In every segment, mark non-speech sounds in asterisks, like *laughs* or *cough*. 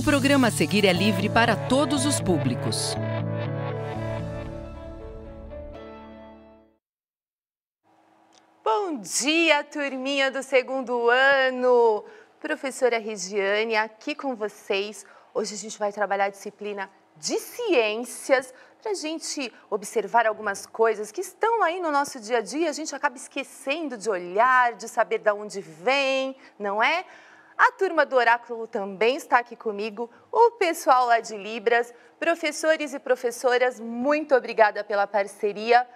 O programa a seguir é livre para todos os públicos. Bom dia, turminha do segundo ano! Professora Regiane aqui com vocês. Hoje a gente vai trabalhar a disciplina de ciências para a gente observar algumas coisas que estão aí no nosso dia a dia, a gente acaba esquecendo de olhar, de saber de onde vem, não é? A turma do Oráculo também está aqui comigo, o pessoal lá de Libras, professores e professoras, muito obrigada pela parceria,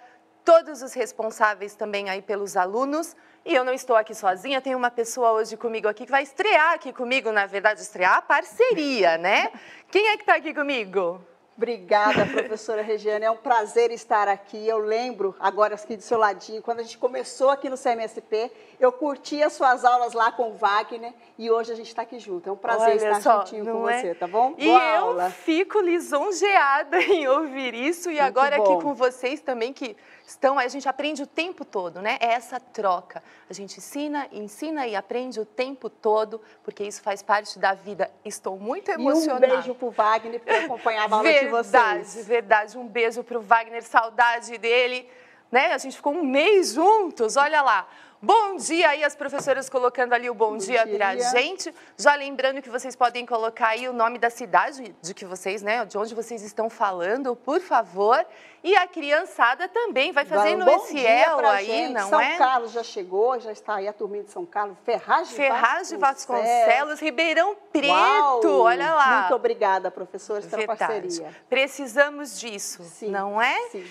todos os responsáveis também aí pelos alunos. E eu não estou aqui sozinha, tem uma pessoa hoje comigo aqui que vai estrear aqui comigo, na verdade, estrear a parceria, né? Quem é que está aqui comigo? Obrigada, professora Regiane. É um prazer estar aqui. Eu lembro, agora aqui do seu ladinho, quando a gente começou aqui no CMSP, eu curti as suas aulas lá com o Wagner e hoje a gente está aqui junto. É um prazer Olha estar só, juntinho com é? você, tá bom? E Boa eu aula. fico lisonjeada *laughs* em ouvir isso e agora aqui bom. com vocês também que estão, a gente aprende o tempo todo, né? É essa troca. A gente ensina, ensina e aprende o tempo todo, porque isso faz parte da vida. Estou muito E um emocionada. beijo pro Wagner, porque eu acompanhava a aula de Verdade, vocês. verdade. Um beijo pro Wagner, saudade dele. Né? A gente ficou um mês juntos, olha lá. Bom dia aí, as professoras colocando ali o bom, Bom dia, dia. pra gente. Já lembrando que vocês podem colocar aí o nome da cidade de que vocês, né, de onde vocês estão falando, por favor. E a criançada também vai fazendo bom esse elo aí, gente. não São é? Carlos já chegou, já está aí a turminha de São Carlos. Ferraz de Ferraz de Vasconcelos. Vasconcelos, Ribeirão Preto, Uau! olha lá. Muito obrigada, professora, pela parceria. Precisamos disso, Sim, não é? Sim.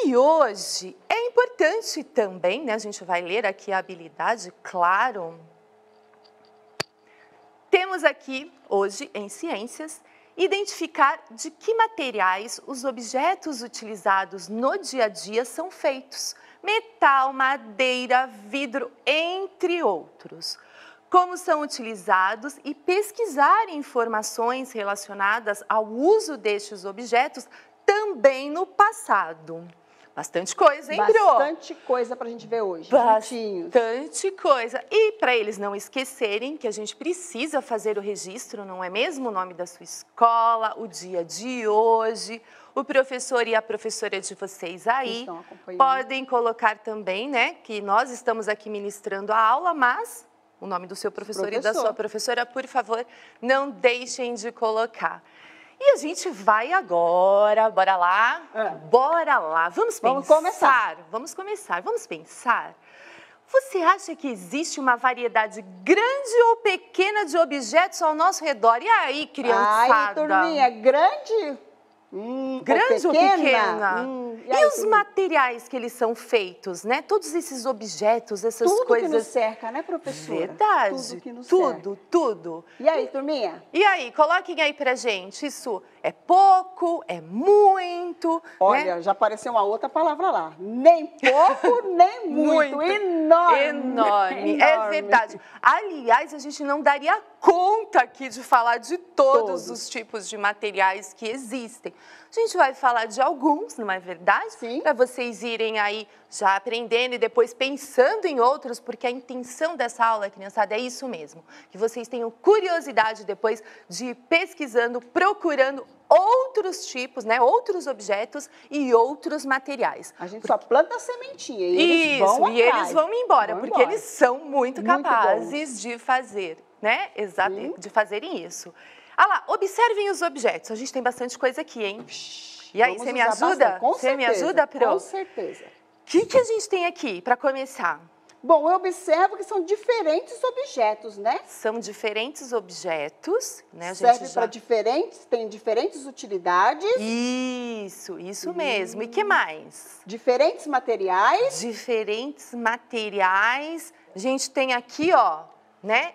E hoje é importante também, né? A gente vai ler aqui a habilidade, claro. Temos aqui hoje em ciências identificar de que materiais os objetos utilizados no dia a dia são feitos: metal, madeira, vidro, entre outros. Como são utilizados e pesquisar informações relacionadas ao uso destes objetos também no passado. Bastante coisa, hein? Bastante coisa pra gente ver hoje. juntinhos. Bastante coisa. E para eles não esquecerem que a gente precisa fazer o registro, não é mesmo? O nome da sua escola, o dia de hoje, o professor e a professora de vocês aí. Podem colocar também, né, que nós estamos aqui ministrando a aula, mas o nome do seu professor, e da Professor. sua professora, por favor, não deixem de colocar. E a gente vai agora, bora lá? É. Bora lá. Vamos pensar. Vamos começar. Vamos começar. Vamos pensar. Você acha que existe uma variedade grande ou pequena de objetos ao nosso redor? E aí, criançada? Ai, turminha, grande? Hum, Grande ou pequena? Hum, e aí, os materiais que eles são feitos, né? Todos esses objetos, essas Tudo coisas. que nos cerca, né, professora? Verdade. Tudo que nos tudo, tudo. E aí, turminha? E aí, coloquem aí pra gente. Isso é pouco, é muito. Olha, né? já apareceu uma outra palavra lá. Nem pouco, *laughs* nem muito. Muito. Enorme. Enorme. É Enorme. verdade. Aliás, a gente não daria conta aqui de falar de todos, Todos. os tipos de materiais que existem. A gente vai falar de alguns, não é verdade? Sim. Para vocês irem aí já aprendendo e depois pensando em outros, porque a intenção dessa aula, criançada, é isso mesmo. Que vocês tenham curiosidade depois de ir pesquisando, procurando outros tipos, né? Outros objetos e outros materiais. A gente só planta a sementinha e eles Isso, vão e atrás. eles vão embora, Vão porque embora. eles são muito, Muito capazes de fazer, né? Exato, de fazerem isso. Ah lá, observem os objetos. A gente tem bastante coisa aqui, hein? E aí, Vamos você me ajuda? Você me certeza, ajuda, Pro? Com O certeza. que, que a gente tem aqui para começar? Bom, eu observo que são diferentes objetos, né? São diferentes objetos, né? Serve já... para diferentes, tem diferentes utilidades, Isso, isso mesmo. E que mais? diferentes materiais. diferentes materiais. A gente tem aqui, ó, né?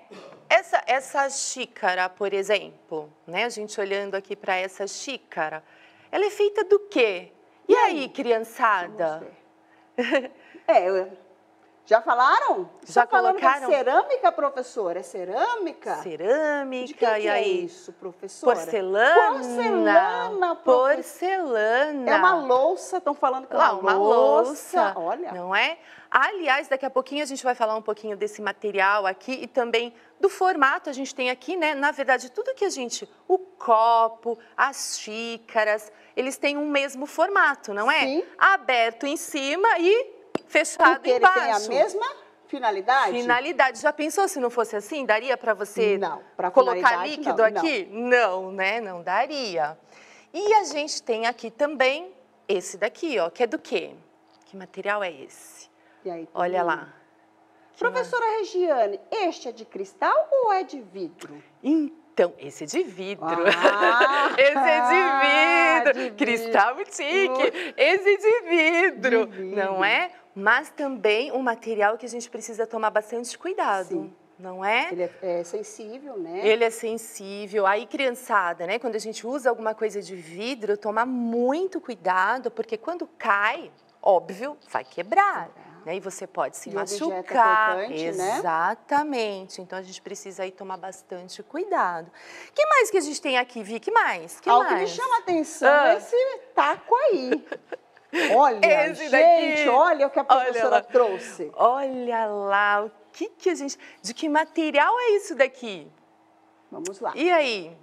Essa, essa xícara, por exemplo, né? A gente olhando aqui para essa xícara, ela é feita do quê? E, aí, criançada? Vamos ver. É, eu- Já falaram? Já Tá que é colocaram? cerâmica, professora? É cerâmica? Cerâmica, e é aí? isso, professora? Porcelana. Porcelana, professora. Porcelana. É uma louça, estão falando que é uma, uma louça, Olha, não é? Aliás, daqui a pouquinho a gente vai falar um pouquinho desse material aqui e também do formato. A gente tem aqui, né? Na verdade, tudo que a gente, o copo, as xícaras, eles têm um mesmo formato, não é? Sim. Aberto em cima e fechado porque ele embaixo. tem a mesma finalidade? Finalidade. Já pensou se não fosse assim? Daria para você Não, colocar líquido não, aqui? Não. né? Não daria. E a gente tem aqui também esse daqui, ó, que é do quê? Que material é esse? Aí, Olha lá. Que Professora Regiane, este é de cristal ou é de vidro? Então, esse é de vidro. Ah! *laughs* esse é de vidro. De vidro. Cristal boutique. Esse é de vidro. De vidro. Não é? Mas também um material que a gente precisa tomar bastante cuidado. Sim. Não é? Ele é, é sensível, né? Ele é sensível. Aí, criançada, né? Quando a gente usa alguma coisa de vidro, tomar muito cuidado, porque quando cai, óbvio, vai quebrar. Né? E você pode se E é machucar. cortante, né? Exatamente. Então a gente precisa aí tomar bastante cuidado. que mais que a gente tem aqui, Vi? que mais? Que Algo que me mais? chama a atenção Ah. é esse taco aí. *laughs* Olha, Esse gente, daqui. olha o que a Olha professora lá. trouxe. Olha lá, o que que a gente... De que material é isso daqui? Vamos lá. E aí?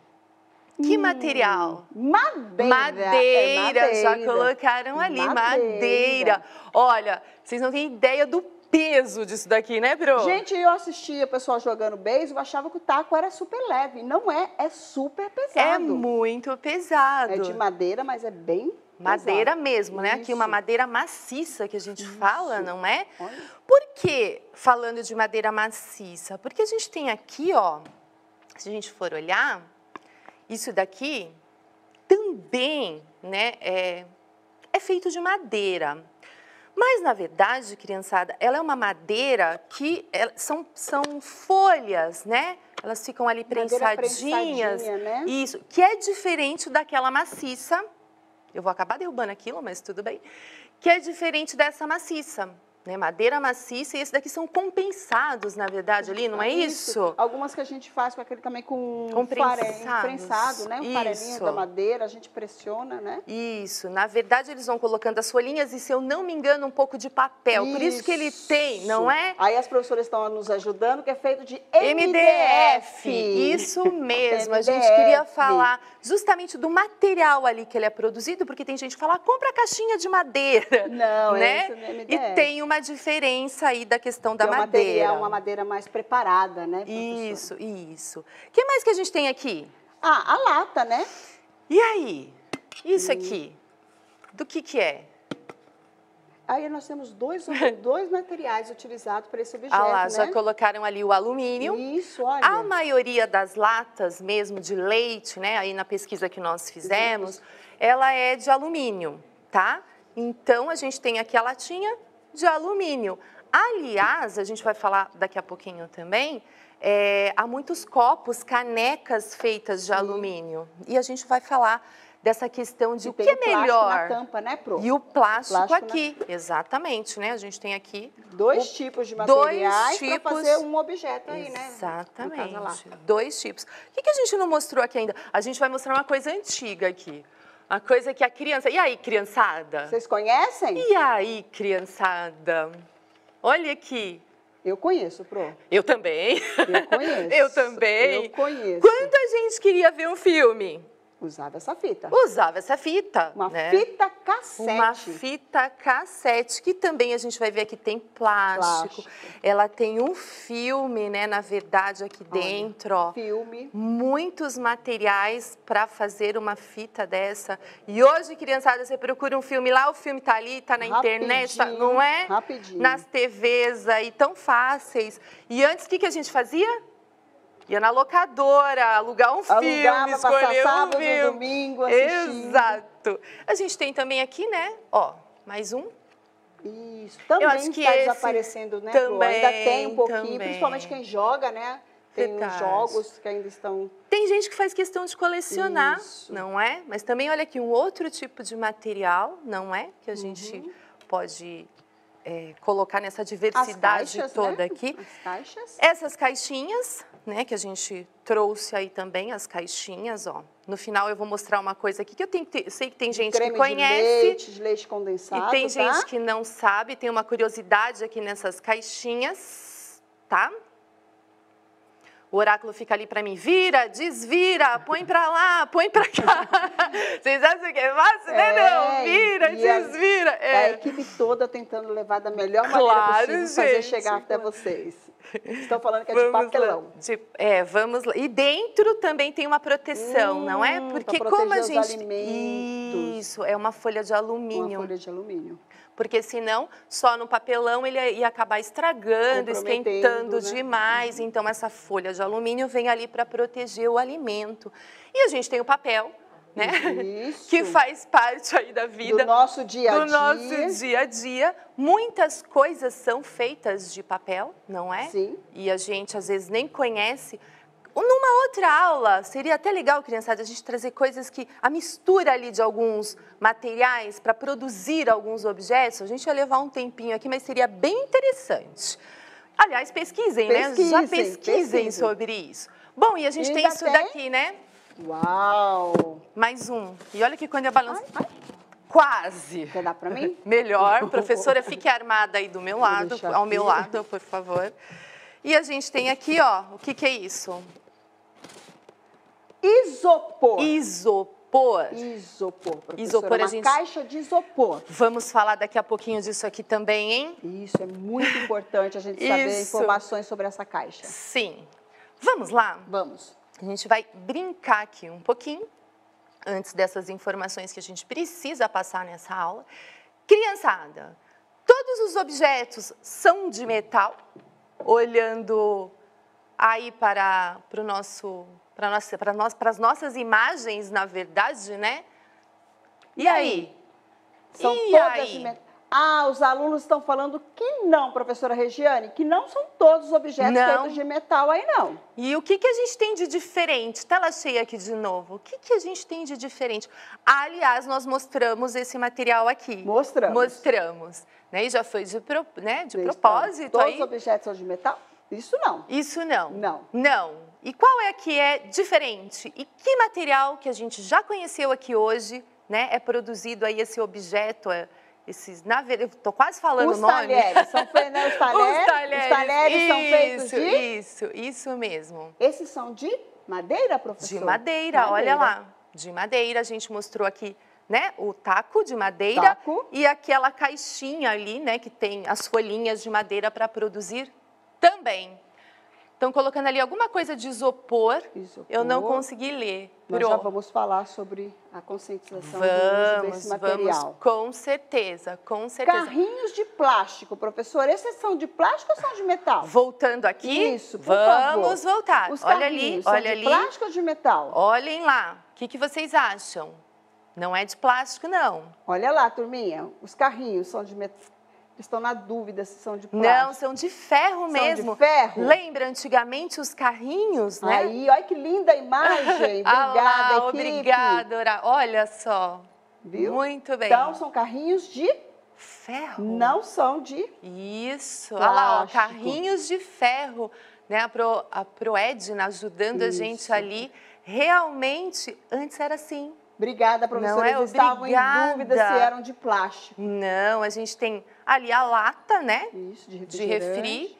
Que material? Madeira. Madeira, é já madeira. colocaram ali, madeira. Madeira. Olha, vocês não têm ideia do peso disso daqui, né, Pro? Gente, eu assistia o pessoal jogando beisebol, achava que o taco era super leve. Não é, é super pesado. é muito pesado. É de madeira, mas é bem Madeira pesado. mesmo, né? Aqui uma Isso. madeira maciça que a gente fala, não é? Olha. Por que falando de madeira maciça? Porque a gente tem aqui, ó, se a gente for olhar, isso daqui também, né, é, é feito de madeira. Mas, na verdade, criançada, ela é uma madeira que ela- são, são folhas, né? Elas ficam ali prensadinhas. prensadinha, né? Isso, que é diferente daquela maciça. Eu vou acabar derrubando aquilo, mas tudo bem. Que é diferente dessa maciça. Né? Madeira maciça e esse daqui são compensados, na verdade, ali, não é isso? Algumas que a gente faz com aquele também com, Com prensado, né? Um farelinho Isso. da madeira, a gente pressiona, né? Isso, na verdade eles vão colocando as folhinhas e, se eu não me engano, um pouco de papel. Por isso que ele tem, não Isso. é? Aí as professoras estão nos ajudando, que é feito de MDF, MDF. isso *laughs* mesmo. A gente MDF. queria falar justamente do material ali que ele é produzido, porque tem gente que fala, "Ah, compra a caixinha de madeira. Não, né? é isso MDF. E tem uma diferença aí da questão da é madeira. material, uma madeira mais preparada, né, professora? Isso, isso. O que mais que a gente tem aqui? Ah, a lata, né? E aí? Isso Hum. aqui, do que que é? Aí nós temos dois, *laughs* dois materiais utilizados para esse objeto, Ah lá, né? já colocaram ali o alumínio. Isso, olha. A maioria das latas mesmo de leite, né, aí na pesquisa que nós fizemos, ela é de alumínio, tá? Então a gente tem aqui a latinha de alumínio. Aliás, a gente vai falar daqui a pouquinho também, é, há muitos copos, canecas feitas de alumínio. E a gente vai falar dessa questão de E o que é o plástico melhor. na tampa, né? E o plástico, Plástico na- aqui, exatamente, né? A gente tem aqui Dois o- tipos de materiais para tipos- fazer um objeto aí, né? Caso, a Exatamente. Dois tipos. O que, que a gente não mostrou aqui ainda? A gente vai mostrar uma coisa antiga aqui. Uma coisa que a criança. E aí, criançada? Vocês conhecem? E aí, criançada? Olha aqui. Eu conheço, Pro. Eu também. Eu conheço. *laughs* Eu também. Eu conheço. Quando a gente queria ver um filme, Usava essa fita. usava essa fita. Uma né? fita cassete. Uma fita cassete, que também a gente vai ver que tem plástico. Plástico. Ela tem um filme, né, na verdade, aqui Olha. dentro, ó. Filme. Muitos materiais para fazer uma fita dessa. E hoje, criançada, você procura um filme lá, o filme tá ali, tá na internet, tá- Rapidinho, não é? rapidinho. Nas TVs aí, tão fáceis. E antes, o que, que a gente fazia? Ia na locadora, alugar um Alugava, filme, escolher um sábado, filme. domingo, assistindo. Exato. A gente tem também aqui, né? Ó, mais um. Isso. Também está desaparecendo, né, também, Ainda tem um pouquinho, também. principalmente quem joga, né? Tem uns Verdade. jogos que ainda estão... Tem gente que faz questão de colecionar, Isso. não é? Mas também olha aqui um outro tipo de material, não é? Que a gente Uhum. pode é, colocar nessa diversidade caixas, toda né? aqui. As caixas. Essas caixinhas, né, que a gente trouxe aí também, as caixinhas, ó. No final eu vou mostrar uma coisa aqui que eu tenho que ter- sei que tem gente Creme que conhece. de leite, de leite condensado, E tem tá? gente que não sabe, tem uma curiosidade aqui nessas caixinhas, tá? O oráculo fica ali para mim, vira, desvira, põe para lá, põe para cá. *laughs* Vocês acham que é fácil, né? É, Não, vira, a- desvira. A É. equipe toda tentando levar da melhor maneira Claro, possível fazer gente, chegar até vocês. Estão falando que é de Vamos papelão. lá. De- é, vamos lá. E dentro também tem uma proteção, não é? Hum, Porque como a gente. alimentos. Isso, é uma folha de alumínio. Uma folha de alumínio. Porque senão, só no papelão ele ia acabar estragando, esquentando né? demais. Então, essa folha de alumínio vem ali para proteger o alimento. E a gente tem o papel, né? Isso. que faz parte aí da vida. Do nosso dia a do dia. nosso dia a dia. Muitas coisas são feitas de papel, não é? Sim. E a gente às vezes nem conhece. Numa outra aula, seria até legal, criançada, a gente trazer coisas que. a mistura ali de alguns materiais para produzir alguns objetos. A gente ia levar um tempinho aqui, mas seria bem interessante. Aliás, pesquisem, né? Já Pesquisem, pesquisem pesquisem. sobre isso. Bom, e a gente E tem isso tem? daqui, né? Uau! Mais um. E olha que quando eu balanço. Ai, Quase. Quer dar para mim? *laughs* Melhor. *laughs* Professora, fique armada aí do meu lado, ao meu lado, por favor. E a gente tem aqui, ó, o que, que é isso? Isopor. Isopor. Isopor, professora. Isopor, uma gente- caixa de isopor. Vamos falar daqui a pouquinho disso aqui também, hein? Isso é muito importante a gente saber Isso. informações sobre essa caixa. Sim. Vamos lá? Vamos. A gente vai brincar aqui um pouquinho, antes dessas informações que a gente precisa passar nessa aula. Criançada, todos os objetos são de metal, olhando aí para, para o nosso, para, nossa, para, nós, para as nossas imagens, na verdade, né? E, E aí? São E todas aí? de metal. Ah, os alunos estão falando que não, professora Regiane, que não são todos os objetos Não. feitos de metal aí, não. E o que, que a gente tem de diferente? Tela cheia aqui de novo. O que, que a gente tem de diferente? Aliás, nós mostramos esse material aqui. Mostramos. Mostramos. Né? E já foi de, pro- né? de propósito estão- aí. Todos os objetos são de metal? Isso não. Isso não. Não. Não. E qual é que é diferente? E que material que a gente já conheceu aqui hoje, né? É produzido aí esse objeto, é, esses, na verdade, eu tô quase falando Os o nome. talheres, são né, *laughs* os talheres, Os talheres, os talheres são feitos isso, de... Isso, isso mesmo. Esses são de madeira, professora? De madeira, olha lá. De madeira, a gente mostrou aqui, né? O taco de madeira Taco. e aquela caixinha ali, né? Que tem as folhinhas de madeira para produzir também. Estão colocando ali alguma coisa de isopor. Isopor. Eu não consegui ler. Nós Pro. já vamos falar sobre a conscientização do uso Vamos, desse material. vamos, com certeza, com certeza. Carrinhos de plástico, professora. Esses são de plástico ou são de metal? Voltando aqui, Isso, por vamos favor. voltar. Os olha ali, são olha de ali. plástico ou de metal? Olhem lá. O que, que vocês acham? Não é de plástico, não. Olha lá, turminha. Os carrinhos são de metal. Estão na dúvida se são de Não, plástico. são de ferro de mesmo. ferro? Lembra antigamente os carrinhos, né? Aí, olha que linda a imagem. *laughs* ah Obrigada, lá, equipe. obrigada, Ora- Olha só. Viu? Muito bem. Então, são carrinhos de... ferro. Não são de... Isso. Olha lá, ó, Plástico. carrinhos de ferro. Né? A, Pro, a Proedna ajudando a gente Isso. ali. Realmente, antes era assim. Obrigada, professora. Não é? Eles estavam em dúvida se eram de plástico. Não, a gente tem ali a lata, né? Isso, de de refrigerante. refri,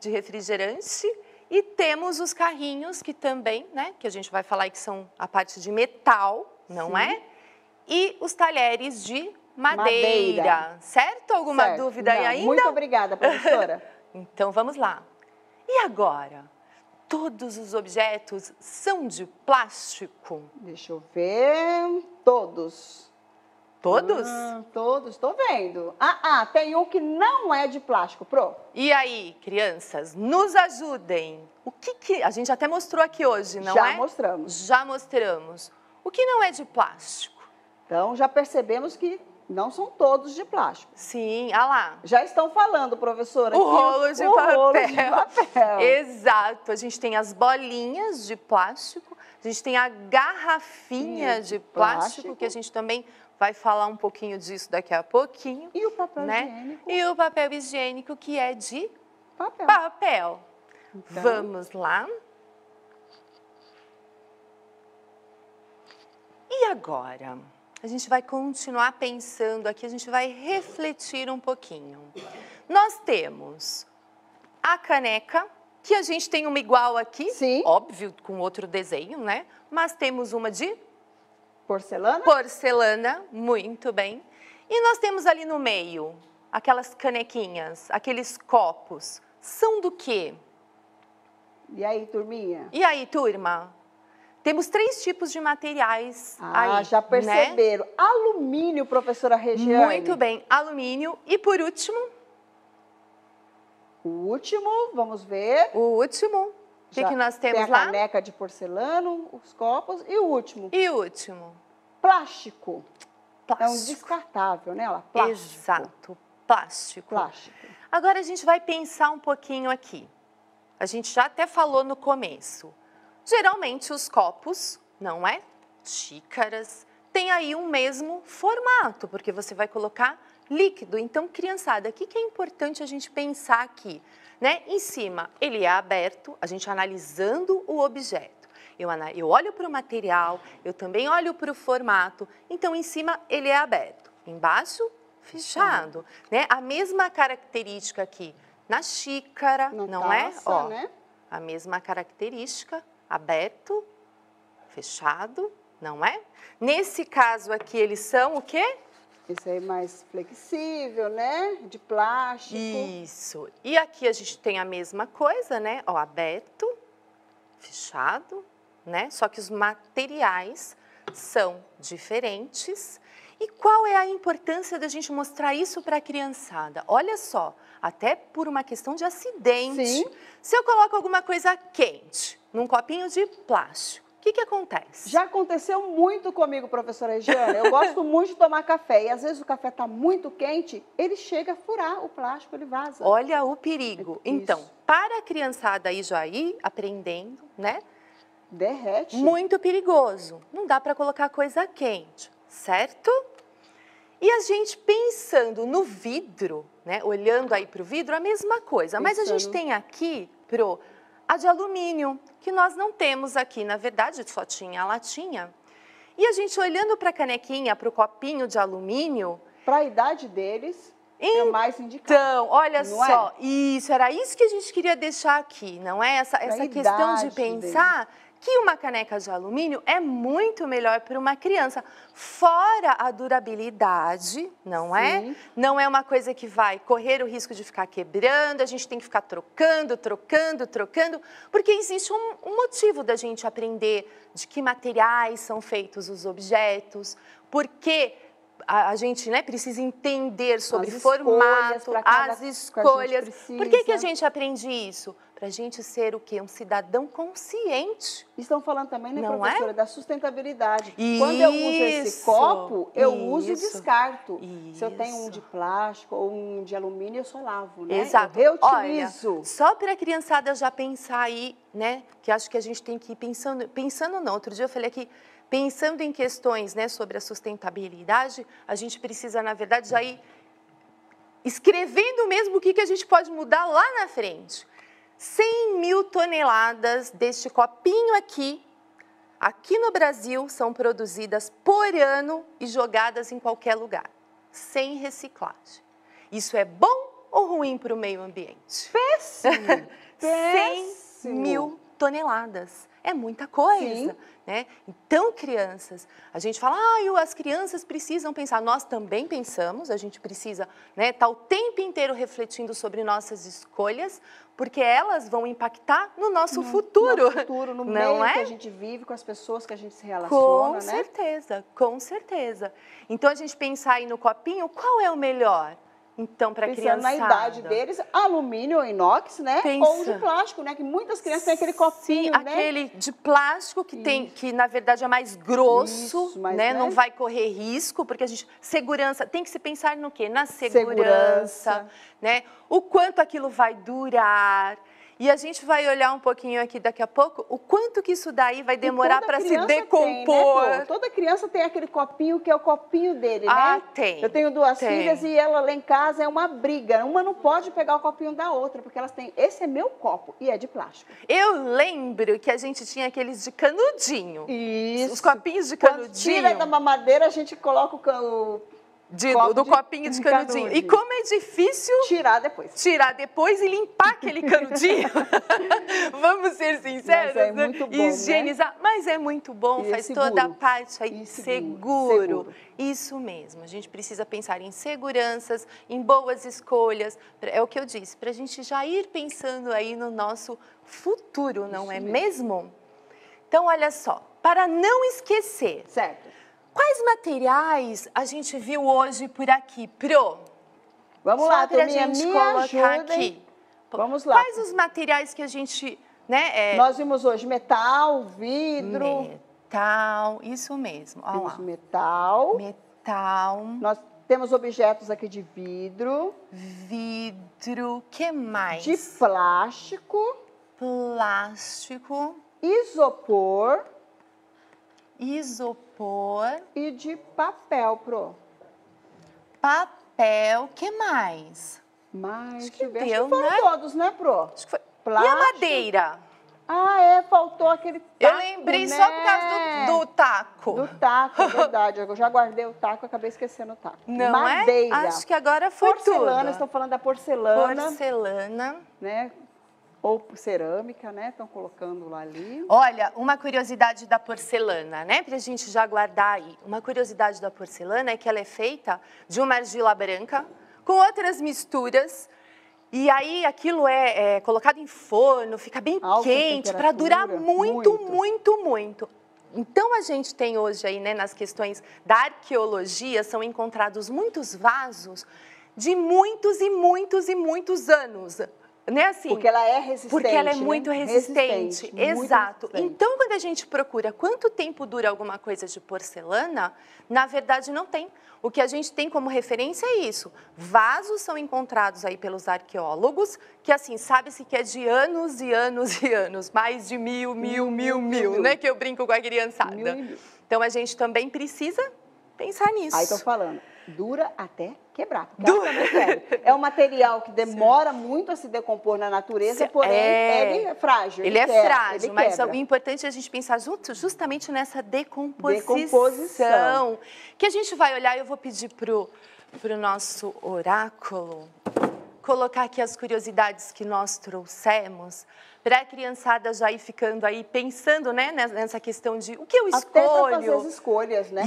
de refrigerante. E temos os carrinhos que também, né? Que a gente vai falar aí que são a parte de metal, não Sim. é? E os talheres de madeira. Madeira. Certo? Alguma Certo. dúvida aí Não, ainda? Muito obrigada, professora. *laughs* Então vamos lá. E agora? Todos os objetos são de plástico? Deixa eu ver. Todos. Todos? Ah, todos, estou vendo. Ah, ah, tem um que não é de plástico, Pro. E aí, crianças, nos ajudem. O que, que a gente até mostrou aqui hoje, não Já é? mostramos. Já mostramos. O que não é de plástico? Então, já percebemos que não são todos de plástico. Sim, ah lá. Já estão falando, professora. O rolo de o papel. rolo de papel. Exato. A gente tem as bolinhas de plástico, a gente tem a garrafinha Sim, de de plástico, plástico. que a gente também vai falar um pouquinho disso daqui a pouquinho. E o papel né? higiênico? E o papel higiênico que é de Papel. papel. Então- Vamos lá. E agora? A gente vai continuar pensando aqui, a gente vai refletir um pouquinho. Nós temos a caneca, que a gente tem uma igual aqui, Sim. óbvio, com outro desenho, né? Mas temos uma de Porcelana? porcelana, muito bem. E nós temos ali no meio aquelas canequinhas, aqueles copos. São do quê? E aí, turminha? E aí, turma? Temos três tipos de materiais Ah, aí, já né? perceberam. Alumínio, professora Regiane. Muito bem. Alumínio. E por último, O último, vamos ver. o último. O que, que nós Tem temos a lá? caneca de porcelana, os copos. E o último, E o último? plástico. É um Plástico. descartável, né? Plástico. Exato. Plástico. Plástico. Agora a gente vai pensar um pouquinho aqui. A gente já até falou no começo. Geralmente os copos, não é? Xícaras, tem aí um mesmo formato, porque você vai colocar líquido. Então, criançada, o que que é importante a gente pensar aqui? Né? Em cima, ele é aberto, a gente analisando o objeto. Eu, olho para o material, eu também olho para o formato. Então, em cima, ele é aberto. Embaixo, fechado. Né? A mesma característica aqui na xícara, não taça, é? Ó, né? A mesma característica, aberto, fechado, não é? Nesse caso aqui, eles são o quê? Esse aí mais flexível, né? De plástico. Isso. E aqui a gente tem a mesma coisa, né? Ó, aberto, fechado, né? Só que os materiais são diferentes. E qual é a importância da gente mostrar isso para a criançada? Olha só, até por uma questão de acidente. Sim. Se eu coloco alguma coisa quente num copinho de plástico, o que, que acontece? Já aconteceu muito comigo, professora Regiane. Eu gosto *laughs* muito de tomar café. E às vezes o café está muito quente, ele chega a furar o plástico, ele vaza. Olha o perigo. É. Então, para a criançada aí já ir aprendendo, né? Derrete. Muito perigoso. Não dá para colocar coisa quente, certo? E a gente pensando no vidro, né? Olhando aí para o vidro, a mesma coisa. Mas a gente tem aqui, Pro, a de alumínio, que nós não temos aqui. Na verdade, só tinha a latinha. E a gente olhando para a canequinha, para o copinho de alumínio, Para a idade deles, é o mais indicado. então, olha Não é? só, isso, era isso que a gente queria deixar aqui, não é? Essa, essa questão de pensar que uma caneca de alumínio é muito melhor para uma criança. Fora a durabilidade, não é? Sim. Não é uma coisa que vai correr o risco de ficar quebrando, a gente tem que ficar trocando, trocando, trocando, porque existe um, um motivo da gente aprender de que materiais são feitos os objetos, porque a, a gente né, precisa entender sobre As escolhas formato, as escolhas. Por que, que a gente aprende isso? Para a gente ser o quê? Um cidadão consciente. Estão falando também, né, Não professora, da sustentabilidade. Quando eu uso esse Isso, copo, eu uso e isso, descarto. Se eu tenho um isso. de plástico ou um de alumínio, eu só lavo, né? Exato. Eu reutilizo. Olha, só para a criançada já pensar aí, né? Que acho que a gente tem que ir pensando, pensando não. Outro dia eu falei aqui, pensando em questões, né, sobre a sustentabilidade, a gente precisa, na verdade, já ir escrevendo mesmo o que, que a gente pode mudar lá na frente. 100 mil toneladas deste copinho aqui, aqui no Brasil, são produzidas por ano e jogadas em qualquer lugar, sem reciclagem. Isso é bom ou ruim para o meio ambiente? Péssimo. *laughs* 100 Péssimo. mil toneladas. É muita coisa. Sim. Né? Então, crianças, a gente fala, ah, as crianças precisam pensar. Nós também pensamos, a gente precisa estar tá o tempo inteiro refletindo sobre nossas escolhas, porque elas vão impactar no nosso futuro. No futuro, *laughs* no Não meio é? que a gente vive, com as pessoas que a gente se Com relaciona, né? certeza, com certeza. Então, a gente pensar aí no copinho, qual é o melhor? Então, para a Pensando criançada. na idade deles, alumínio ou inox, né? Pensa. Ou de plástico, né? Que muitas crianças têm aquele copinho, Sim, né? aquele de plástico que tem, que na verdade é mais grosso, Isso, né? né? Não vai correr risco, porque a gente segurança tem que se pensar no quê? Na segurança, Segurança. né? O quanto aquilo vai durar. E a gente vai olhar um pouquinho aqui daqui a pouco o quanto que isso daí vai demorar para se decompor. Tem, né, Toda criança tem aquele copinho que é o copinho dele, ah, né? tem. Eu tenho duas tem. filhas e ela lá em casa é uma briga. Uma não pode pegar o copinho da outra, porque elas têm. Esse é meu copo e é de plástico. Eu lembro que a gente tinha aqueles de canudinho. Isso. Os copinhos de canudinho. Quando tira da mamadeira, a gente coloca o, de, Copo do de copinho de canudinho. canudo. E como é difícil tirar depois. tirar depois e limpar aquele canudinho. *laughs* Vamos ser sinceros, Mas é né? muito bom, né? higienizar. Mas é muito bom, E é faz seguro. toda a parte aí E seguro. seguro, seguro. Isso mesmo. A gente precisa pensar em seguranças, em boas escolhas. É o que eu disse, para a gente já ir pensando aí no nosso futuro, não Isso é mesmo. mesmo? Então, olha só, para não esquecer, Certo. Quais materiais a gente viu hoje por aqui, Pro? Vamos Só lá, pra turminha, gente me colocar ajudem. aqui. Vamos lá. Quais os materiais que a gente, né? É, Nós vimos hoje metal, vidro. metal, isso mesmo. Olha Vimos lá. metal. Metal, Nós temos objetos aqui de vidro, vidro, que mais? de plástico, plástico, isopor isopor, e de papel, pro. papel, que mais? Mas Acho que deu, acho que foram né? todos, né, pro? Acho que foi. E a Plástico. madeira? Ah, é, faltou aquele taco, Eu lembrei né? só por causa do, do taco. Do taco, é *laughs* verdade. Eu já guardei o taco, acabei esquecendo o taco. Não Madeira. é? Acho que agora foi porcelana, tudo. estão falando da porcelana, Porcelana. né? Ou cerâmica, né? Estão colocando lá ali. Olha, uma curiosidade da porcelana, né? Pra gente já guardar aí. Uma curiosidade da porcelana é que ela é feita de uma argila branca com outras misturas. E aí aquilo é, é colocado em forno, fica bem Alta quente para durar muito, muito. muito, muito. Então a gente tem hoje aí, né, nas questões da arqueologia, são encontrados muitos vasos de muitos e muitos e muitos anos. Né, assim, Porque ela é resistente. porque ela é né? muito resistente. muito Exato. resistente. Então, quando a gente procura quanto tempo dura alguma coisa de porcelana, na verdade não tem. O que a gente tem como referência é isso. Vasos são encontrados aí pelos arqueólogos, que assim, sabe-se que é de anos e anos e anos, mais de mil, mil, mil, mil, mil. né? Que eu brinco com a criançada. Mil mil. Então, a gente também precisa pensar nisso. Aí estão falando, dura até quebrar. Dura. É um material que *laughs* demora muito a se decompor na natureza, Sim, porém é. ele é frágil. Ele é quebra, frágil, ele mas o importante é a gente pensar junto, justamente nessa decomposição, Decomposição. Que a gente vai olhar, eu vou pedir para o nosso oráculo colocar aqui as curiosidades que nós trouxemos, para a criançada já ir ficando aí pensando né, nessa questão de o que eu Até para fazer escolho. as escolhas, né?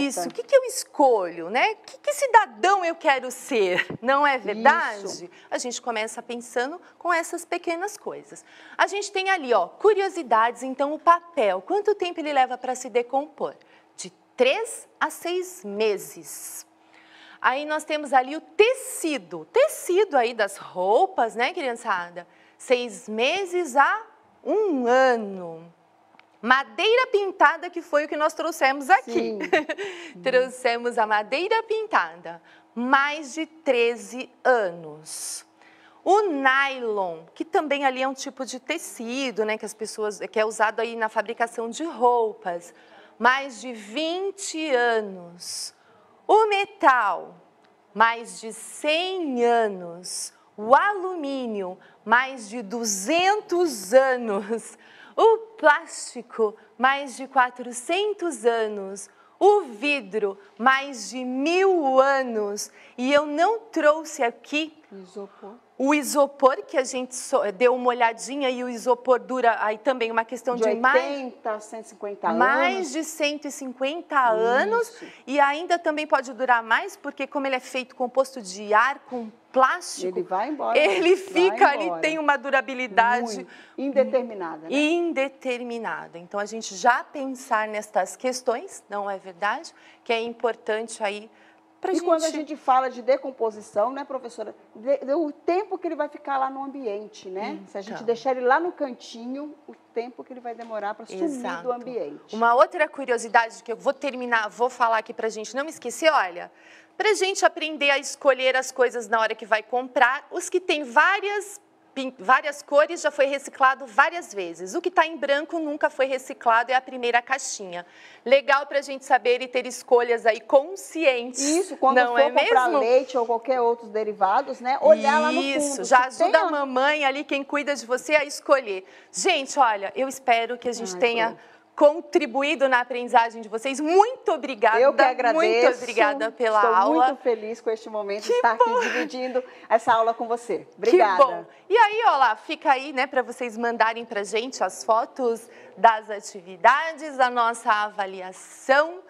Isso, o que, que eu escolho, né? Que, que cidadão eu quero ser, não é verdade? Isso. A gente começa pensando com essas pequenas coisas. A gente tem ali, ó, curiosidades, então o papel, quanto tempo ele leva para se decompor? De três a seis meses. Aí nós temos ali o tecido, tecido aí das roupas, né, criançada? Seis meses a um ano. Madeira pintada, que foi o que nós trouxemos aqui. *laughs* Trouxemos a madeira pintada, mais de 13 anos. O nylon, que também ali é um tipo de tecido, né, que as pessoas que é usado aí na fabricação de roupas, mais de 20 anos. O metal, mais de 100 anos. O alumínio, mais de 200 anos. O plástico, mais de 400 anos. O vidro, mais de mil anos. E eu não trouxe aqui Isopor. o isopor, que a gente so- deu uma olhadinha, e o isopor dura aí também uma questão De de, 80 mais, a 150 mais anos. de 150 anos. Isso. E ainda também pode durar mais, porque como ele é feito composto de ar com plástico, Ele vai embora. ele fica ali, embora. tem uma durabilidade Muito indeterminada. Né? indeterminada. Então, a gente já pensar nestas questões, não é verdade? Que é importante aí para E gente... quando a gente fala de decomposição, né, professora? De- de- o tempo que ele vai ficar lá no ambiente, né? Se a gente Então. deixar ele lá no cantinho, o tempo que ele vai demorar para sumir Exato. do ambiente. Uma outra curiosidade que eu vou terminar, vou falar aqui para a gente não esquecer, olha, para a gente aprender a escolher as coisas na hora que vai comprar, os que têm várias várias cores já foi reciclado várias vezes. O que está em branco nunca foi reciclado, é a primeira caixinha. Legal para a gente saber e ter escolhas aí conscientes. Isso, quando não for é comprar mesmo? leite ou qualquer outros derivados, né? Olhar lá no fundo. Isso, já ajuda a mamãe ali, quem cuida de você, a escolher. Gente, olha, eu espero que a gente Ai, tenha pronto. Contribuído na aprendizagem de vocês. Muito obrigada. Eu que agradeço. Muito obrigada pela Estou aula. muito feliz com este momento de estar aqui dividindo essa aula com você. Obrigada. Que bom. E aí, ó lá, fica aí, né, para vocês mandarem pra gente as fotos das atividades, da nossa avaliação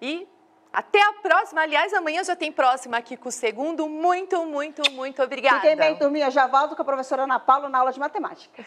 e até a próxima. Aliás, amanhã já tem próxima aqui com o segundo. Muito, muito, muito obrigada. Fiquem bem, turminha. Já volto com a professora Ana Paula na aula de matemática.